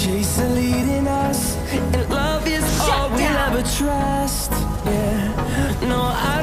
chase Chasing leading us, and love is Shut all down. we'll ever trust. Yeah, no, I.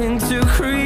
into creation.